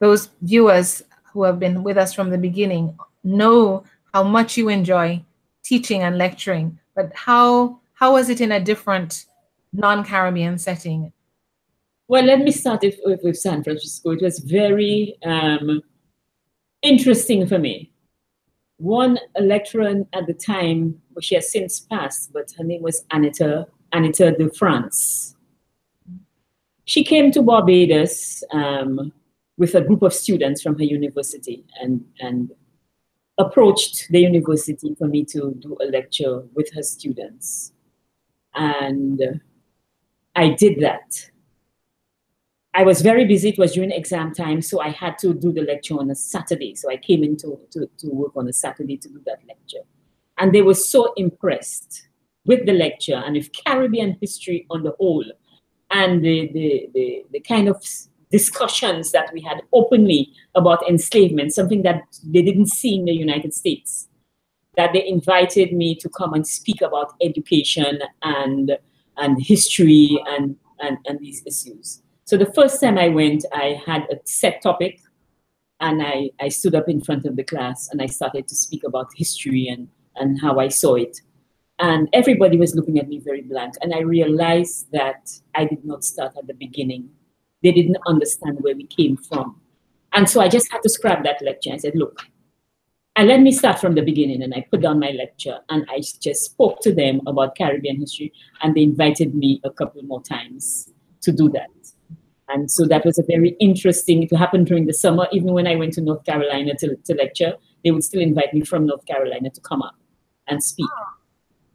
those viewers who have been with us from the beginning know how much you enjoy teaching and lecturing, but how how was it in a different non-Caribbean setting? Well, let me start with, with San Francisco. It was very um, interesting for me. One lecturer at the time, she has since passed, but her name was Anita, Anita de France. She came to Barbados um, with a group of students from her university and, and approached the university for me to do a lecture with her students. And I did that. I was very busy. It was during exam time, so I had to do the lecture on a Saturday. So I came in to, to, to work on a Saturday to do that lecture. And they were so impressed with the lecture and with Caribbean history on the whole and the, the, the, the kind of discussions that we had openly about enslavement, something that they didn't see in the United States that they invited me to come and speak about education and and history and, and, and these issues. So the first time I went, I had a set topic and I, I stood up in front of the class and I started to speak about history and, and how I saw it. And everybody was looking at me very blank. And I realized that I did not start at the beginning. They didn't understand where we came from. And so I just had to scrap that lecture. I said, look, and let me start from the beginning. And I put down my lecture and I just spoke to them about Caribbean history. And they invited me a couple more times to do that. And so that was a very interesting, it happened during the summer. Even when I went to North Carolina to, to lecture, they would still invite me from North Carolina to come up and speak.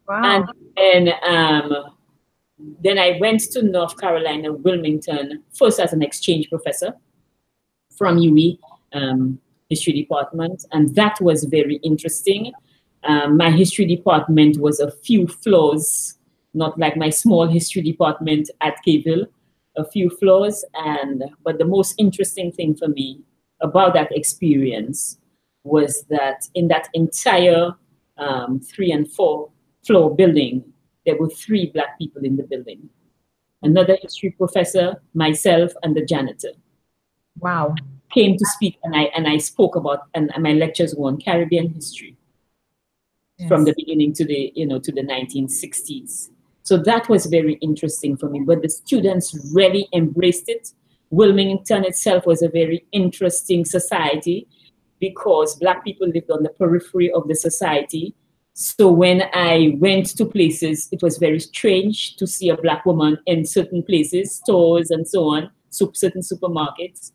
Wow. And then, um, then I went to North Carolina, Wilmington, first as an exchange professor from UWI. Um, history department, and that was very interesting. Um, my history department was a few floors, not like my small history department at Cave Hill. a few floors. And but the most interesting thing for me about that experience was that in that entire um, three and four floor building, there were three black people in the building. Another history professor, myself, and the janitor. Wow. Came to speak and I and I spoke about and, my lectures were on Caribbean history yes. from the beginning to the you know to the 1960s. So that was very interesting for me. But the students really embraced it. Wilmington itself was a very interesting society because Black people lived on the periphery of the society. So when I went to places, it was very strange to see a Black woman in certain places, stores and so on, certain supermarkets.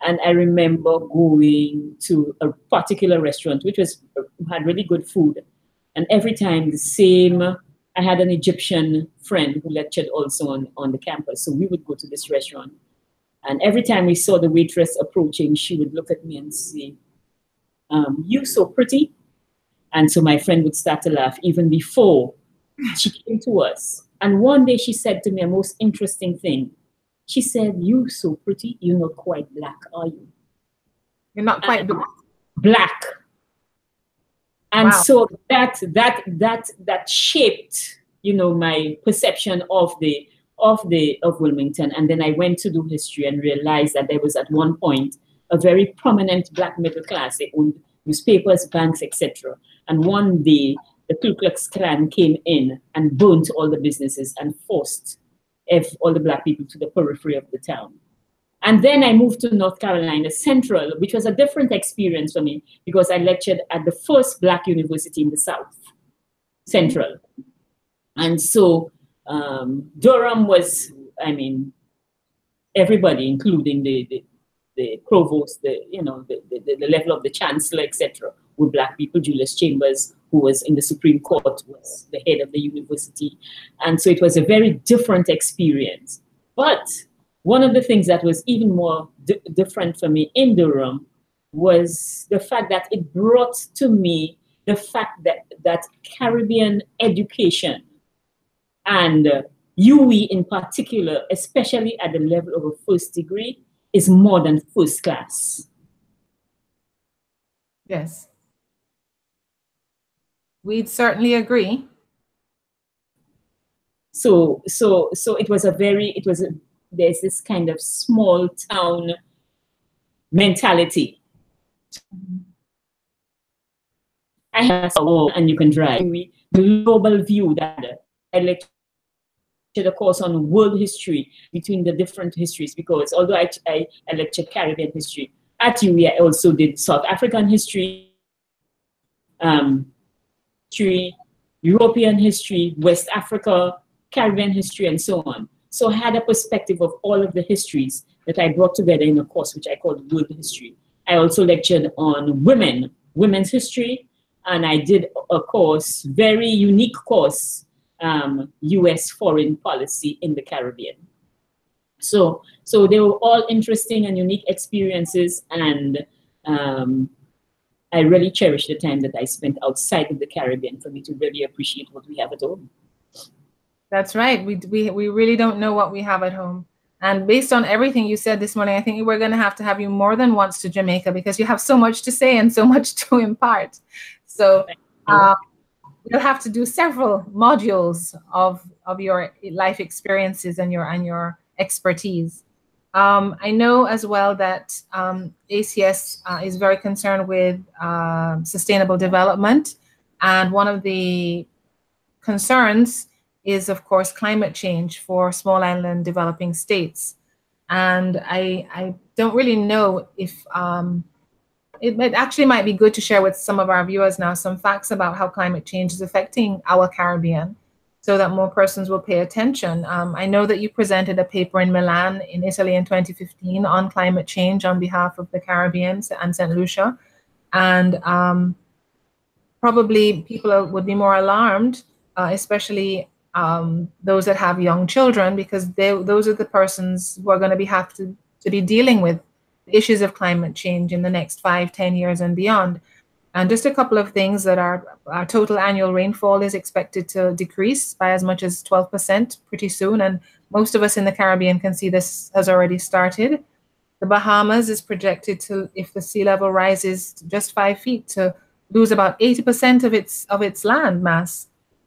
And I remember going to a particular restaurant, which was had really good food. And every time the same I had an Egyptian friend who lectured also on, on the campus. So we would go to this restaurant. And every time we saw the waitress approaching, she would look at me and say, um, You so pretty. And so my friend would start to laugh even before she came to us. And one day she said to me a most interesting thing. She said, You so pretty, you're not quite black, are you? You're not quite black. Black. And wow. so that that that that shaped, you know, my perception of the of the of Wilmington. And then I went to do history and realized that there was at one point a very prominent black middle class. They owned newspapers, banks, etc. And one day the Ku Klux Klan came in and burnt all the businesses and forced if all the black people to the periphery of the town. And then I moved to North Carolina Central, which was a different experience for me because I lectured at the first Black university in the South, Central. And so um, Durham was, I mean, everybody, including the, the, the provost, the, you know, the, the, the level of the chancellor, etc., were Black people. Julius Chambers, who was in the Supreme Court, was the head of the university. And so it was a very different experience. But one of the things that was even more d- different for me in Durham was the fact that it brought to me the fact that, that Caribbean education and uh, UWI in particular, especially at the level of a first degree, is more than first class. Yes. We'd certainly agree. So, so, so it was a very, it was a there's this kind of small town mentality. I have a wall and you can drive. The global view that I lectured a course on world history between the different histories because although I, I, I lectured Caribbean history, at UWI I also did South African history, um, history, European history, West Africa, Caribbean history, and so on. So I had a perspective of all of the histories that I brought together in a course which I called World History. I also lectured on women, women's history, and I did a course, very unique course, um, U.S. foreign policy in the Caribbean. So, so they were all interesting and unique experiences, and um, I really cherish the time that I spent outside of the Caribbean for me to really appreciate what we have at home. That's right. We, we, we really don't know what we have at home. And based on everything you said this morning, I think we're going to have to have you more than once to Jamaica because you have so much to say and so much to impart. So um, we'll have to do several modules of, of your life experiences and your and your expertise. Um, I know as well that um, ACS uh, is very concerned with uh, sustainable development, and one of the concerns is, of course, climate change for small island developing states. And I, I don't really know if um, it, it, actually might be good to share with some of our viewers now some facts about how climate change is affecting our Caribbean so that more persons will pay attention. Um, I know that you presented a paper in Milan in Italy in 2015 on climate change on behalf of the Caribbean and St. Lucia. And um, probably people would be more alarmed, uh, especially um, those that have young children, because they, those are the persons who are going to be have to, to be dealing with issues of climate change in the next five, ten years and beyond. And just a couple of things that our, our total annual rainfall is expected to decrease by as much as 12% pretty soon. And most of us in the Caribbean can see this has already started. The Bahamas is projected to, if the sea level rises just five feet, to lose about 80% of its of its land mass.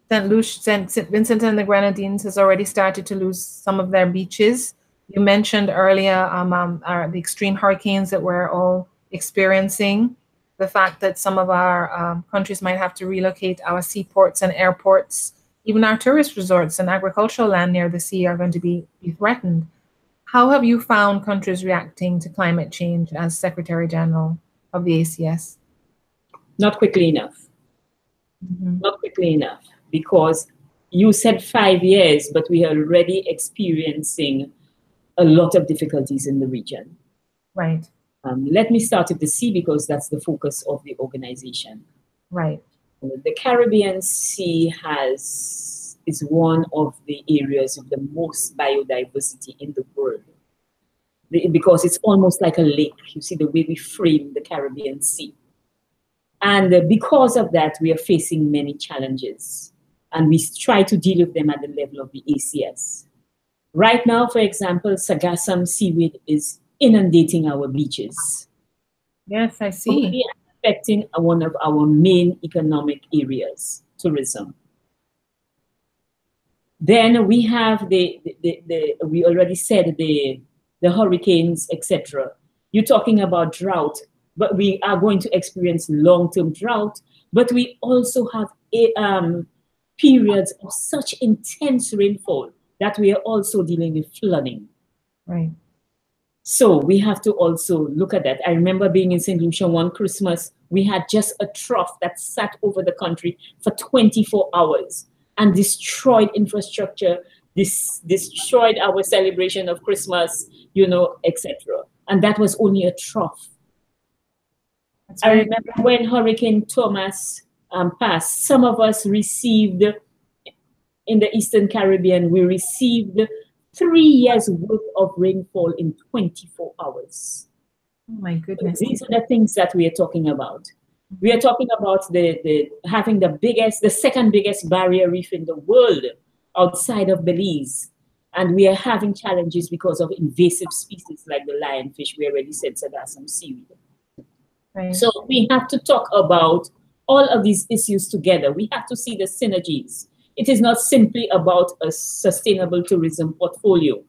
St. Lucia, St. Vincent and the Grenadines has already started to lose some of their beaches. You mentioned earlier um, um, the extreme hurricanes that we're all experiencing, the fact that some of our um, countries might have to relocate our seaports and airports, even our tourist resorts and agricultural land near the sea are going to be, be threatened. How have you found countries reacting to climate change as Secretary General of the ACS? Not quickly enough. Mm-hmm. Not quickly enough, because you said five years, but we are already experiencing a lot of difficulties in the region. Right. Um, let me start with the sea because that's the focus of the organization. Right. The Caribbean Sea has is one of the areas of the most biodiversity in the world because it's almost like a lake. You see the way we frame the Caribbean Sea. And uh, because of that, we are facing many challenges. And we try to deal with them at the level of the ACS. Right now, for example, Sargassum seaweed is inundating our beaches. Yes, I see. affecting one of our main economic areas, tourism. Then we have the, the, the, the we already said the, the hurricanes, etc. You're talking about drought, but we are going to experience long-term drought, but we also have a, um, periods of such intense rainfall that we are also dealing with flooding. Right. So we have to also look at that. I remember being in St. Lucia one Christmas, we had just a trough that sat over the country for 24 hours and destroyed infrastructure, this destroyed our celebration of Christmas, you know, etc. And that was only a trough. That's I remember when Hurricane Thomas um, passed, some of us received in the Eastern Caribbean, we received three years worth of rainfall in 24 hours. Oh my goodness. These are the things that we are talking about. We are talking about the, the having the biggest, the second biggest barrier reef in the world outside of Belize. And we are having challenges because of invasive species like the lionfish. We already said sargassum seaweed. Right. So we have to talk about all of these issues together. We have to see the synergies. It is not simply about a sustainable tourism portfolio.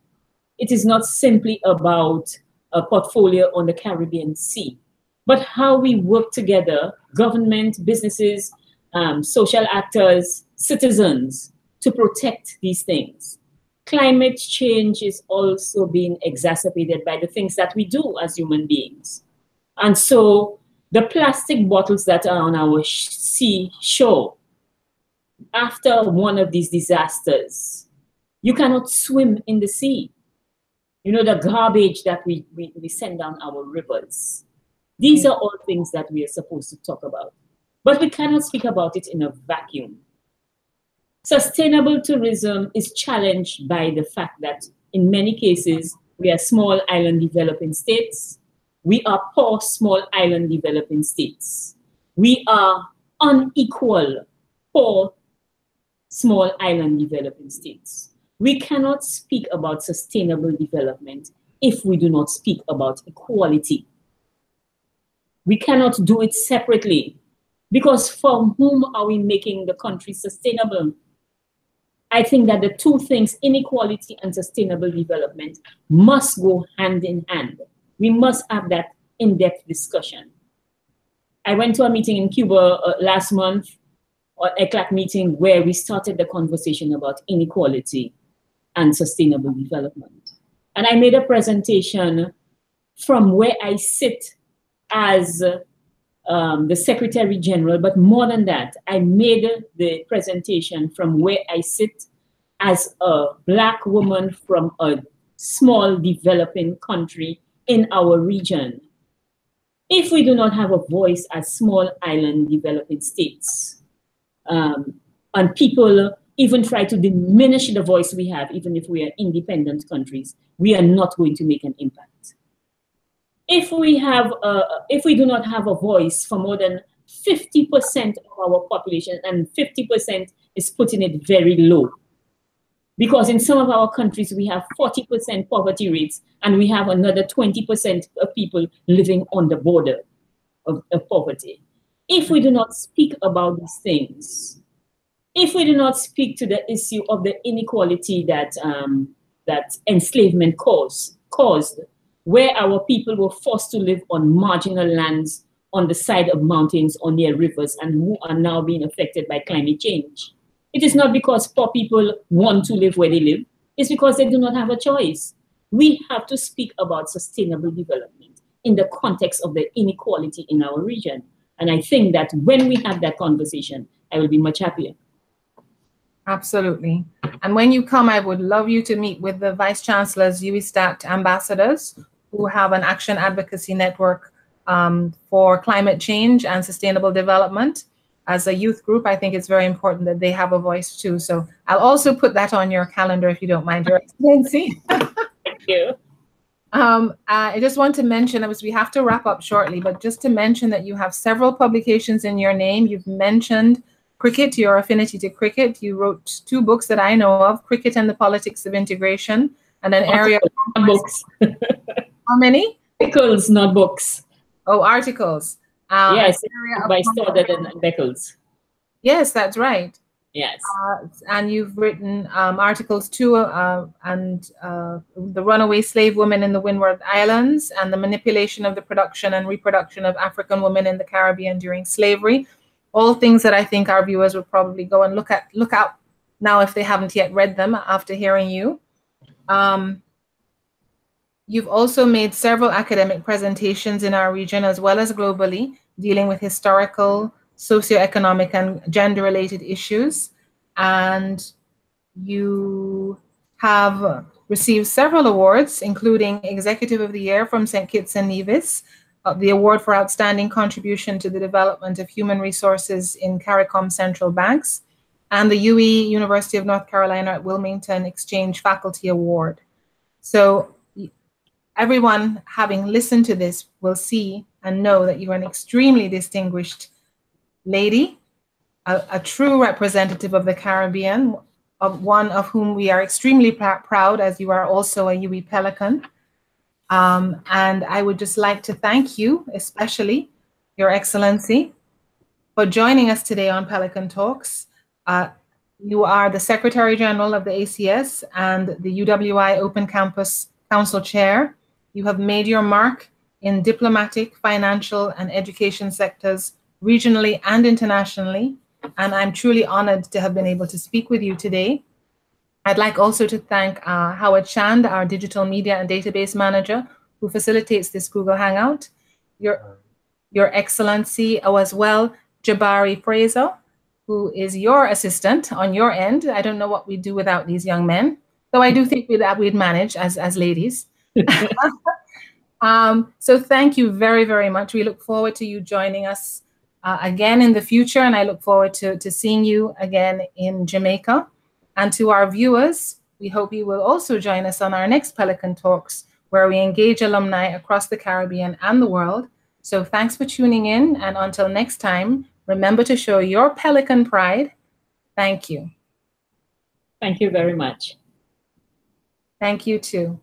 It is not simply about a portfolio on the Caribbean Sea but how we work together, government, businesses, um, social actors, citizens, to protect these things. Climate change is also being exacerbated by the things that we do as human beings. And so the plastic bottles that are on our sea shore, after one of these disasters, you cannot swim in the sea. You know, the garbage that we, we, we send down our rivers these are all things that we are supposed to talk about. But we cannot speak about it in a vacuum. Sustainable tourism is challenged by the fact that in many cases, we are small island developing states. We are poor small island developing states. We are unequal poor small island developing states. We cannot speak about sustainable development if we do not speak about equality. We cannot do it separately because from whom are we making the country sustainable? I think that the two things, inequality and sustainable development, must go hand in hand. We must have that in depth discussion. I went to a meeting in Cuba uh, last month, or ECLAC meeting, where we started the conversation about inequality and sustainable development. And I made a presentation from where I sit as um, the Secretary General, but more than that, I made the presentation from where I sit as a Black woman from a small developing country in our region. If we do not have a voice as small island developing states, um, and people even try to diminish the voice we have, even if we are independent countries, we are not going to make an impact if we have, uh, if we do not have a voice for more than 50% of our population, and 50% is putting it very low, Because in some of our countries, we have 40% poverty rates, and we have another 20% of people living on the border of, of poverty. If we do not speak about these things, if we do not speak to the issue of the inequality that um, that enslavement caused, caused, where our people were forced to live on marginal lands on the side of mountains or near rivers and who are now being affected by climate change. It is not because poor people want to live where they live, it's because they do not have a choice. We have to speak about sustainable development in the context of the inequality in our region. And I think that when we have that conversation, I will be much happier. Absolutely. And when you come, I would love you to meet with the Vice Chancellor's UWI-STAT ambassadors who have an action advocacy network um, for climate change and sustainable development. As a youth group, I think it's very important that they have a voice too. So I'll also put that on your calendar if you don't mind, Your Excellency. Thank you. Um, I just want to mention, was we have to wrap up shortly, but just to mention that you have several publications in your name. You've mentioned cricket, your affinity to cricket. You wrote two books that I know of, Cricket and the Politics of Integration, and an area of books. How many? Articles, not books. Oh, articles. Um, yes, by Stoddart and Beckles. Yes, that's right. Yes. Uh, and you've written um, articles too, uh, and uh, the runaway slave women in the Windward Islands, and the manipulation of the production and reproduction of African women in the Caribbean during slavery. All things that I think our viewers would probably go and look at, look out now if they haven't yet read them after hearing you. Um, you've also made several academic presentations in our region as well as globally, dealing with historical socioeconomic and gender related issues. And you have received several awards, including Executive of the Year from St. Kitts and Nevis, uh, the Award for Outstanding Contribution to the Development of Human Resources in CARICOM Central Banks, and the UE University of North Carolina at Wilmington Exchange Faculty Award. So everyone having listened to this will see and know that you're an extremely distinguished lady, a, a true representative of the Caribbean, of one of whom we are extremely pr proud, as you are also a UWI Pelican. Um, and I would just like to thank you, especially Your Excellency, for joining us today on Pelican Talks. Uh, you are the Secretary General of the ACS and the UWI Open Campus Council Chair. You have made your mark in diplomatic, financial, and education sectors regionally and internationally. And I'm truly honored to have been able to speak with you today. I'd like also to thank uh, Howard Shand, our digital media and database manager, who facilitates this Google Hangout. Your, your Excellency, oh, as well, Jabari Fraser, who is your assistant on your end. I don't know what we'd do without these young men, though I do think we'd, we'd manage as, as ladies. um, so thank you very, very much. We look forward to you joining us uh, again in the future, and I look forward to, to seeing you again in Jamaica. And to our viewers, we hope you will also join us on our next Pelican Talks, where we engage alumni across the Caribbean and the world. So thanks for tuning in, and until next time, remember to show your Pelican pride. Thank you. Thank you very much. Thank you too.